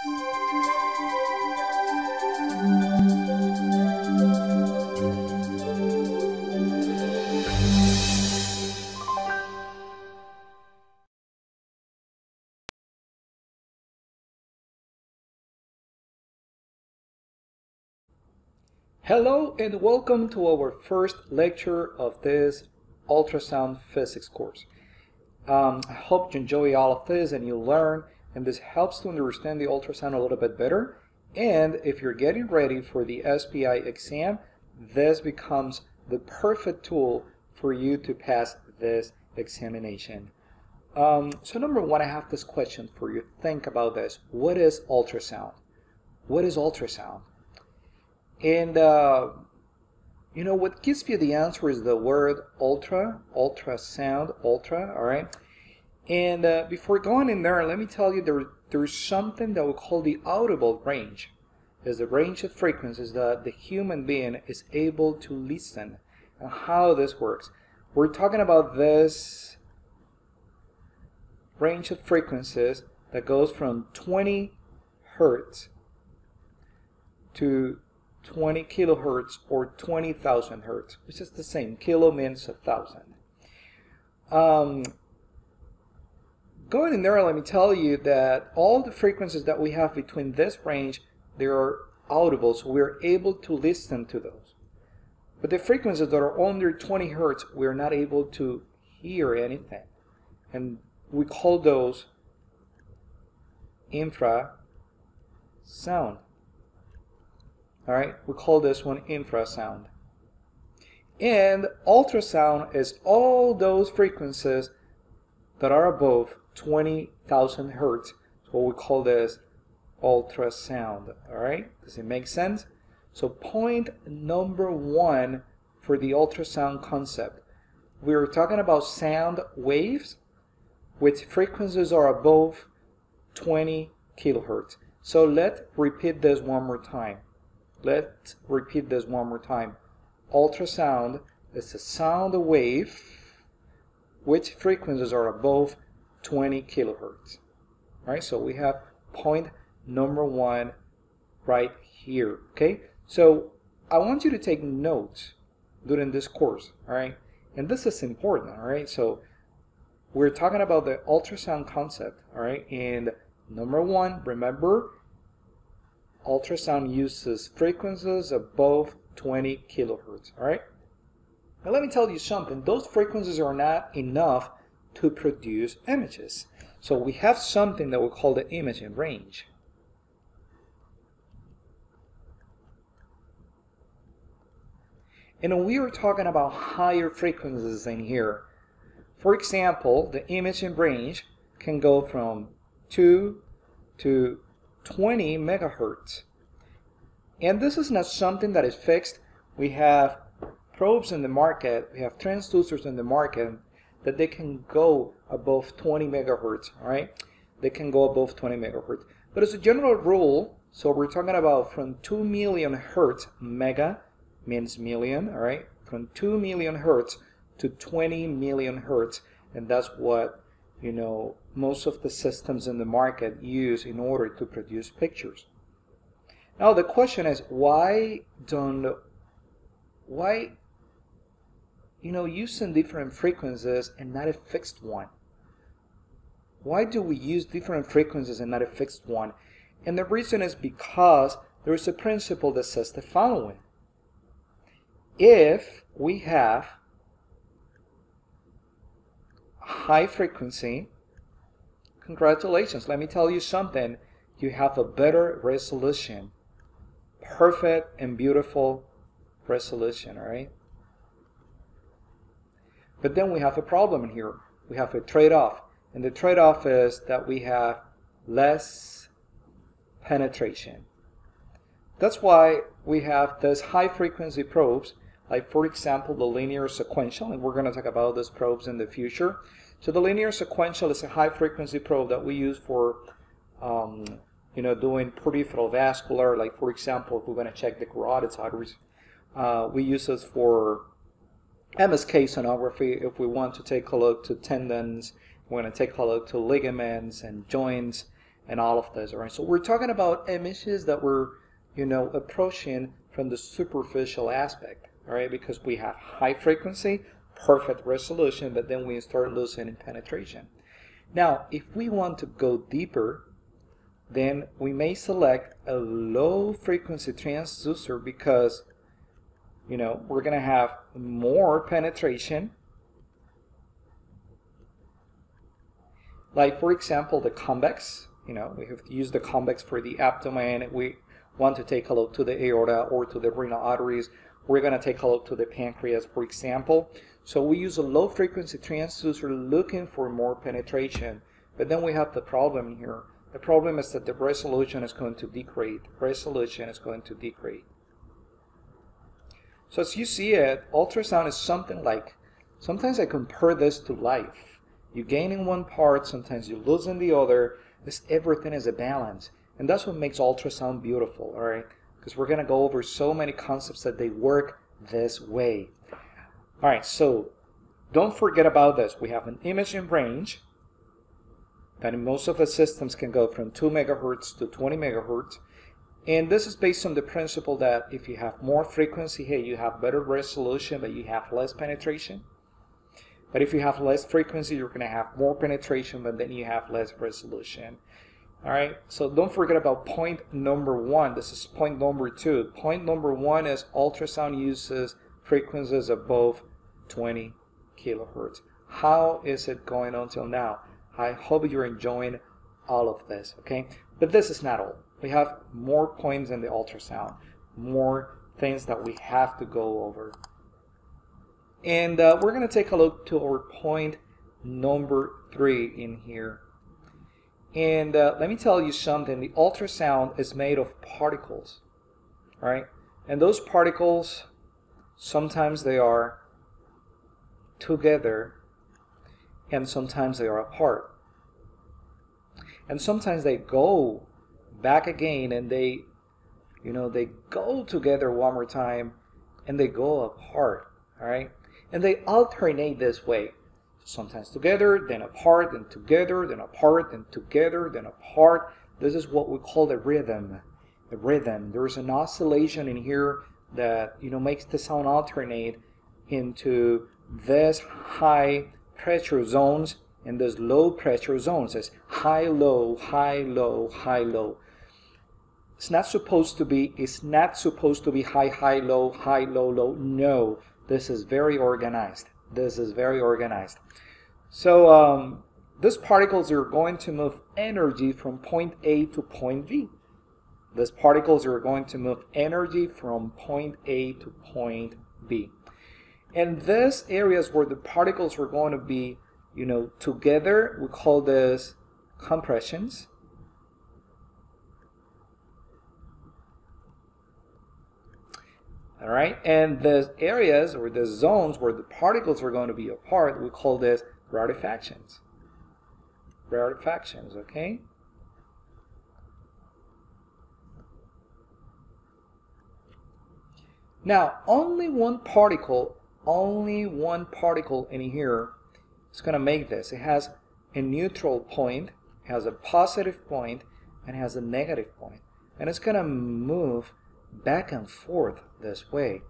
Hello and welcome to our first lecture of this ultrasound physics course. Um, I hope you enjoy all of this and you learn and this helps to understand the ultrasound a little bit better and if you're getting ready for the SPI exam this becomes the perfect tool for you to pass this examination. Um, so number one I have this question for you. Think about this. What is ultrasound? What is ultrasound? And, uh, you know, what gives you the answer is the word ultra, ultrasound, ultra, all right? And uh, before going in there, let me tell you there, there's something that we call the audible range. There's a range of frequencies that the human being is able to listen. And how this works. We're talking about this range of frequencies that goes from 20 hertz to 20 kilohertz or 20,000 hertz, which is the same. Kilo means a thousand. Um, going in there, let me tell you that all the frequencies that we have between this range, they are audible, so we're able to listen to those. But the frequencies that are under 20 hertz, we're not able to hear anything. And we call those infrasound. All right, we call this one infrasound. And ultrasound is all those frequencies that are above 20,000 hertz. So we call this ultrasound. All right, does it make sense? So point number one for the ultrasound concept. We are talking about sound waves with frequencies are above 20 kilohertz. So let's repeat this one more time. Let's repeat this one more time. Ultrasound is a sound wave which frequencies are above 20 kilohertz. All right, so we have point number one right here. Okay, so I want you to take notes during this course. All right, and this is important. All right, so we're talking about the ultrasound concept. All right, and number one, remember ultrasound uses frequencies above 20 kilohertz, all right? Now let me tell you something, those frequencies are not enough to produce images. So we have something that we call the imaging range. And we are talking about higher frequencies in here. For example, the imaging range can go from 2 to 20 megahertz. And this is not something that is fixed. We have probes in the market, we have transducers in the market that they can go above 20 megahertz, all right? They can go above 20 megahertz. But as a general rule, so we're talking about from 2 million hertz, mega means million, all right? From 2 million hertz to 20 million hertz, and that's what you know, most of the systems in the market use in order to produce pictures. Now the question is, why don't, why, you know, using different frequencies and not a fixed one? Why do we use different frequencies and not a fixed one? And the reason is because there is a principle that says the following. If we have high frequency, congratulations. Let me tell you something. You have a better resolution. Perfect and beautiful resolution, all right? But then we have a problem in here. We have a trade-off. And the trade-off is that we have less penetration. That's why we have those high frequency probes like for example the linear sequential and we're going to talk about those probes in the future so the linear sequential is a high frequency probe that we use for um, you know doing peripheral vascular like for example if we're going to check the carotid arteries uh, we use this for MSK sonography if we want to take a look to tendons we're going to take a look to ligaments and joints and all of this, right? So we're talking about images that we're, you know, approaching from the superficial aspect, all right? Because we have high frequency, perfect resolution, but then we start losing in penetration. Now, if we want to go deeper, then we may select a low frequency transducer because you know we're gonna have more penetration. Like for example the convex you know we have used the convex for the abdomen. We want to take a look to the aorta or to the renal arteries. We're going to take a look to the pancreas for example. So we use a low frequency transducer looking for more penetration. But then we have the problem here. The problem is that the resolution is going to degrade. Resolution is going to degrade. So as you see it, ultrasound is something like, sometimes I compare this to life. You gain in one part, sometimes you lose in the other. This everything is a balance. And that's what makes ultrasound beautiful, all right? Because we're going to go over so many concepts that they work this way. All right, so don't forget about this. We have an imaging range, that in most of the systems can go from 2 megahertz to 20 megahertz. And this is based on the principle that if you have more frequency, hey, you have better resolution, but you have less penetration. But if you have less frequency, you're going to have more penetration, but then you have less resolution. All right, so don't forget about point number one. This is point number two. Point number one is ultrasound uses frequencies above 20 kilohertz. How is it going until now? I hope you're enjoying all of this, okay? But this is not all. We have more points in the ultrasound, more things that we have to go over. And uh, we're going to take a look to our point number three in here. And uh, let me tell you something. The ultrasound is made of particles, right? And those particles, sometimes they are together and sometimes they are apart. And sometimes they go back again and they, you know, they go together one more time and they go apart, all right? And they alternate this way. Sometimes together, then apart, then together, then apart, then together, then apart. This is what we call the rhythm. The rhythm. There's an oscillation in here that, you know, makes the sound alternate into this high pressure zones and there's low pressure zones. as high, low, high, low, high, low. It's not supposed to be, it's not supposed to be high, high, low, high, low, low. No, this is very organized. This is very organized. So um, these particles are going to move energy from point A to point B. These particles are going to move energy from point A to point B. And these areas where the particles were going to be, you know, together, we call this compressions. All right, and the areas or the zones where the particles are going to be apart, we call this rarefactions. Rarefactions, okay? Now, only one particle only one particle in here is going to make this. It has a neutral point, has a positive point, and has a negative point. And it's going to move back and forth this way.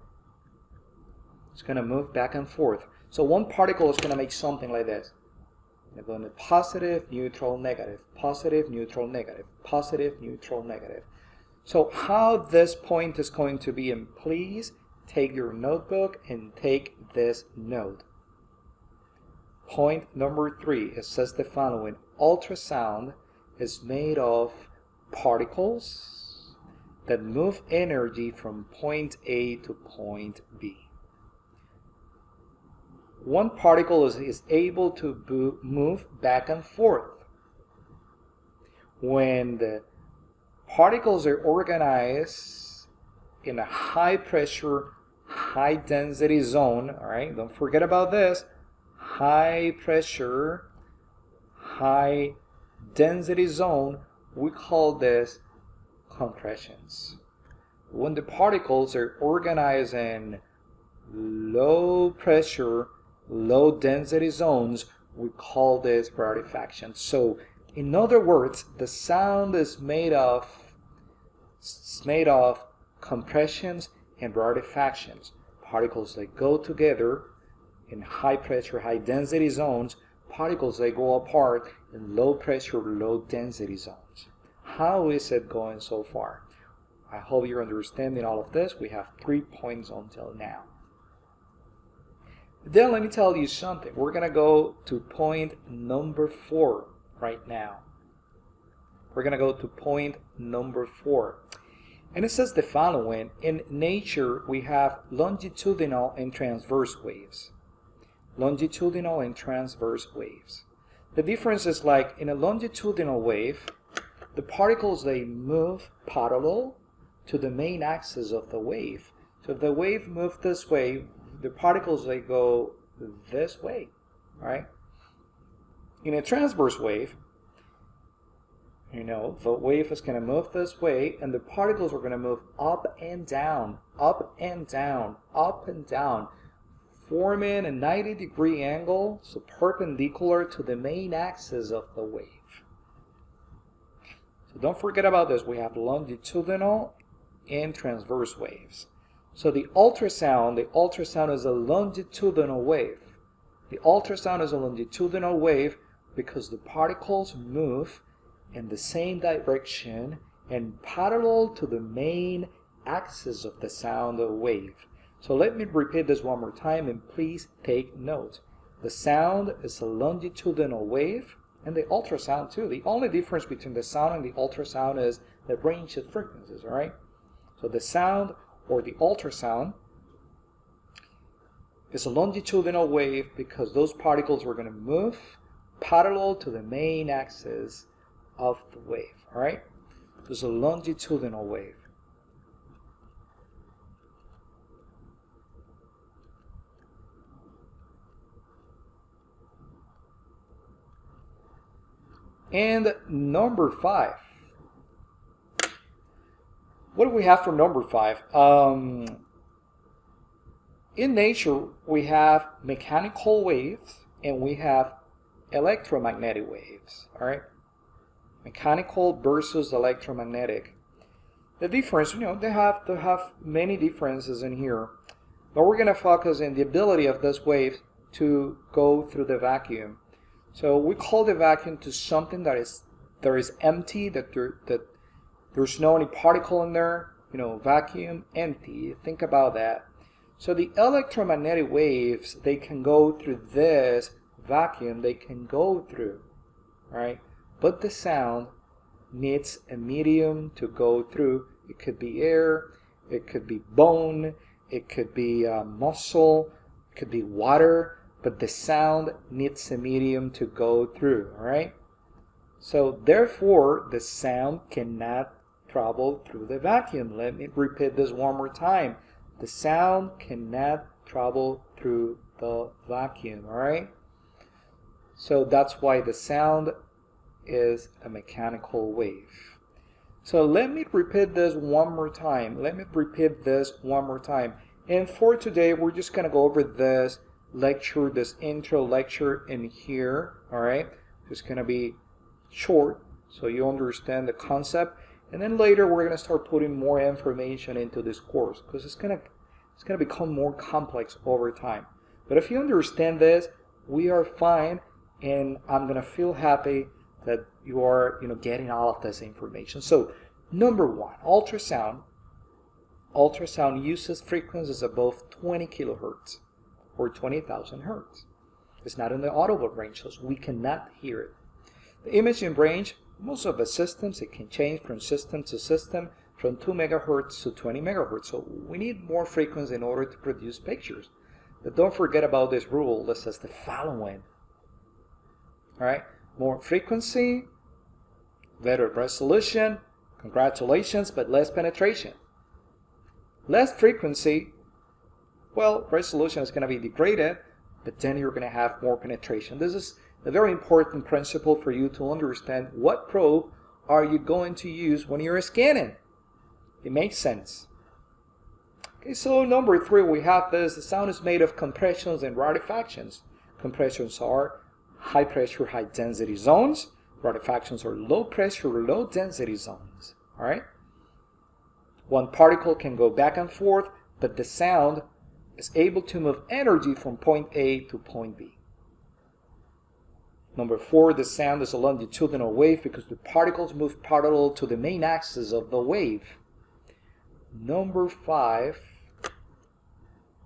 It's going to move back and forth. So one particle is going to make something like this. They're going to positive, neutral, negative, positive, neutral, negative, positive, neutral, negative. So how this point is going to be, and please take your notebook and take this note. Point number three, it says the following. Ultrasound is made of particles that move energy from point A to point B. One particle is, is able to move back and forth. When the particles are organized in a high pressure high density zone, all right, don't forget about this, high pressure, high density zone, we call this compressions. When the particles are organized in low pressure, low density zones, we call this rarefaction. So In other words, the sound is made of it's made of compressions and rarefactions, particles that go together in high pressure, high density zones, particles that go apart in low pressure, low density zones. How is it going so far? I hope you're understanding all of this. We have three points until now. Then let me tell you something. We're going to go to point number four right now. We're going to go to point number four. And it says the following. In nature, we have longitudinal and transverse waves. Longitudinal and transverse waves. The difference is like in a longitudinal wave, the particles, they move parallel to the main axis of the wave. So if the wave moves this way, the particles, they go this way, right? In a transverse wave, you know, the wave is going to move this way, and the particles are going to move up and down, up and down, up and down, forming a 90 degree angle, so perpendicular to the main axis of the wave. Don't forget about this. We have longitudinal and transverse waves. So the ultrasound, the ultrasound is a longitudinal wave. The ultrasound is a longitudinal wave because the particles move in the same direction and parallel to the main axis of the sound wave. So let me repeat this one more time and please take note. The sound is a longitudinal wave and the ultrasound too. The only difference between the sound and the ultrasound is the range of frequencies, all right? So the sound or the ultrasound is a longitudinal wave because those particles are going to move parallel to the main axis of the wave, all right? There's a longitudinal wave. And number five. What do we have for number five? Um, in nature, we have mechanical waves and we have electromagnetic waves, all right? mechanical versus electromagnetic. The difference, you know, they have to have many differences in here, but we're going to focus on the ability of this waves to go through the vacuum. So we call the vacuum to something that is there is empty, that there that there's no any particle in there, you know, vacuum, empty. Think about that. So the electromagnetic waves, they can go through this vacuum, they can go through, right? but the sound needs a medium to go through. It could be air, it could be bone, it could be uh, muscle, it could be water, but the sound needs a medium to go through, all right? So therefore, the sound cannot travel through the vacuum. Let me repeat this one more time. The sound cannot travel through the vacuum, all right? So that's why the sound is a mechanical wave. So let me repeat this one more time. Let me repeat this one more time. And for today, we're just going to go over this lecture, this intro lecture in here. All right. It's going to be short so you understand the concept. And then later, we're going to start putting more information into this course because it's going to it's going to become more complex over time. But if you understand this, we are fine and I'm going to feel happy that you are you know getting all of this information. So number one, ultrasound. Ultrasound uses frequencies above 20 kilohertz or 20,000 hertz. It's not in the audible range, so we cannot hear it. The imaging range, most of the systems, it can change from system to system from 2 megahertz to 20 megahertz. So we need more frequency in order to produce pictures. But don't forget about this rule that says the following. All right? more frequency, better resolution, congratulations, but less penetration. Less frequency, well, resolution is going to be degraded, but then you're going to have more penetration. This is a very important principle for you to understand what probe are you going to use when you're scanning. It makes sense. Okay, so number three, we have this. The sound is made of compressions and rarefactions. Compressions are high pressure, high density zones. Rarefactions are low pressure, low density zones. All right. One particle can go back and forth, but the sound is able to move energy from point A to point B. Number four, the sound is a longitudinal wave because the particles move parallel to the main axis of the wave. Number five,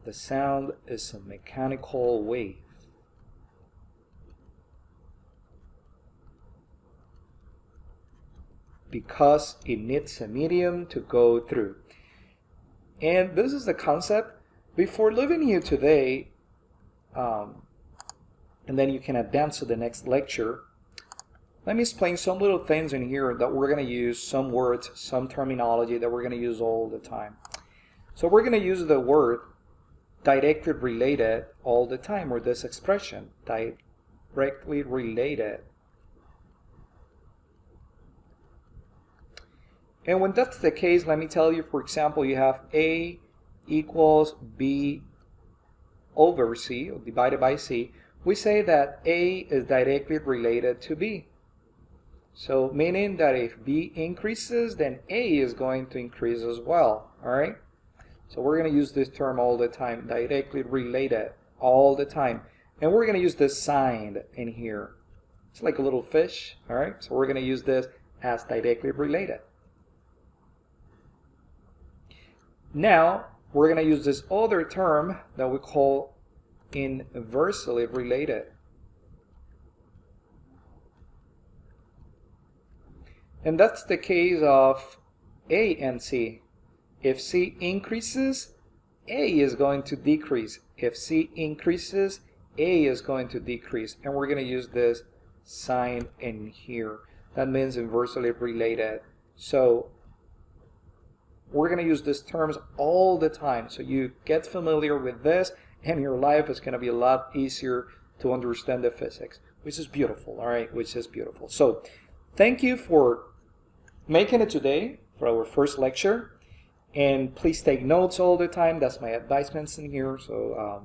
the sound is a mechanical wave. Because it needs a medium to go through. And this is the concept. Before leaving you today, um, and then you can advance to the next lecture, let me explain some little things in here that we're going to use, some words, some terminology that we're going to use all the time. So we're going to use the word directly related all the time, or this expression, directly related. And when that's the case, let me tell you, for example, you have A equals B over C, divided by C. We say that A is directly related to B. So meaning that if B increases, then A is going to increase as well, all right? So we're going to use this term all the time, directly related, all the time. And we're going to use this sign in here. It's like a little fish, all right? So we're going to use this as directly related. Now, we're going to use this other term that we call inversely related. And that's the case of A and C. If C increases, A is going to decrease. If C increases, A is going to decrease. And we're going to use this sign in here. That means inversely related. So we're going to use these terms all the time. So you get familiar with this and your life is going to be a lot easier to understand the physics, which is beautiful, all right, which is beautiful. So thank you for making it today for our first lecture. And please take notes all the time. That's my advisements in here. So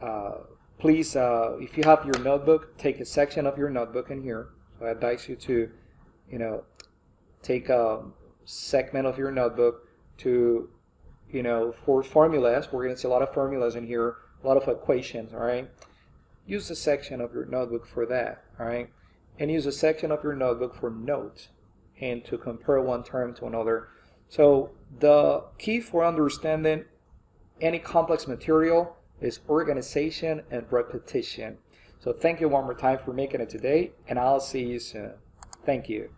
um, uh, please, uh, if you have your notebook, take a section of your notebook in here. So I advise you to, you know, take a segment of your notebook to, you know, for formulas. We're going to see a lot of formulas in here, a lot of equations, all right? Use a section of your notebook for that, all right? And use a section of your notebook for notes and to compare one term to another. So the key for understanding any complex material is organization and repetition. So thank you one more time for making it today, and I'll see you soon. Thank you.